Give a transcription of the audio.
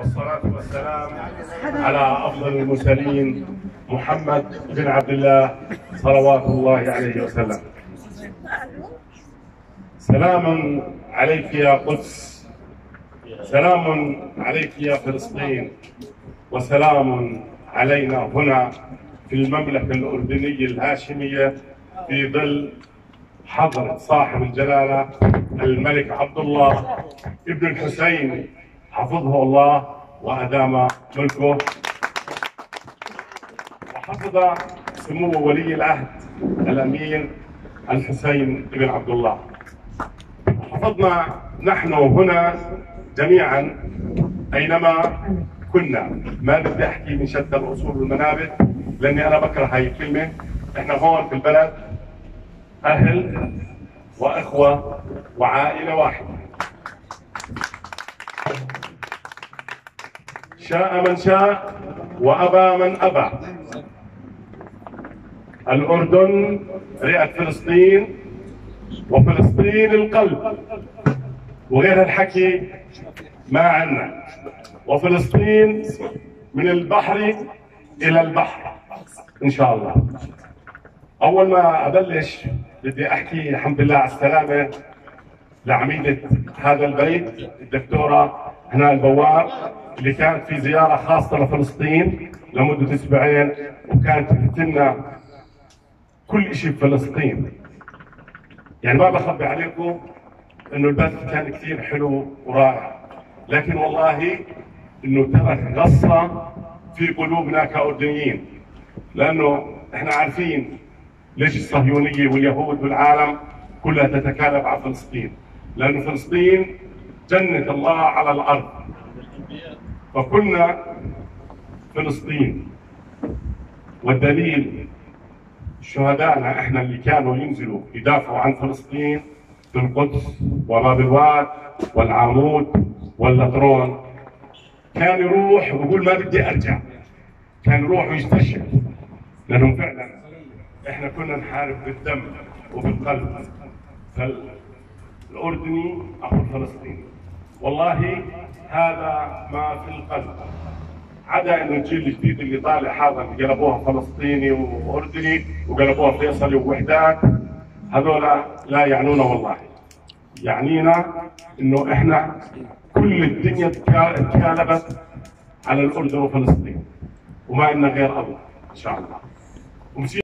والصلاة والسلام على أفضل المرسلين محمد بن عبد الله صلوات الله عليه وسلم. سلام عليك يا قدس. سلام عليك يا فلسطين. وسلام علينا هنا في المملكة الأردنية الهاشمية في ظل حضرة صاحب الجلالة الملك عبد الله ابن الحسين. حفظه الله وأدام ملكه. وحفظ سمو ولي العهد الأمير الحسين بن عبد الله. حفظنا نحن هنا جميعا أينما كنا. ما بدي أحكي من شتى الأصول والمنابت لأني أنا بكره هاي الكلمة. إحنا هون في البلد أهل وإخوة وعائلة واحدة. شاء من شاء وأبى من أبى. الأردن رئة فلسطين وفلسطين القلب. وغير الحكي ما عنا. وفلسطين من البحر إلى البحر إن شاء الله. أول ما أبلش بدي أحكي الحمد لله على السلامة لعميدة هذا البيت الدكتورة هنا البواب. اللي كانت في زيارة خاصة لفلسطين لمدة أسبوعين وكانت تفتنا كل شيء بفلسطين يعني ما بخبي عليكم إنه البث كان كثير حلو ورائع. لكن والله إنه ترك غصة في قلوبنا كأردنيين. لأنه إحنا عارفين ليش الصهيونية واليهود والعالم كلها تتكالب على فلسطين. لأنه فلسطين جنة الله على الأرض. فكنا فلسطين والدليل شهدائنا إحنا اللي كانوا ينزلوا يدافعوا عن فلسطين في القدس وباب الواد والعامود واللطرون كان يروح ويقول ما بدي ارجع. كان يروح ويستشهد. لأنهم فعلا إحنا كنا نحارب بالدم وبالقلب. فالأردني اخو الفلسطيني والله هذا ما في القلب. عدا إنه الجيل الجديد اللي طالع هذا اللي قلبوها فلسطيني وأردني وقلبوها فيصلي ووحدات هذول لا يعنونا والله. يعنينا إنه إحنا كل الدنيا تكالبت على الأردن وفلسطين وما عندنا غير الله إن شاء الله.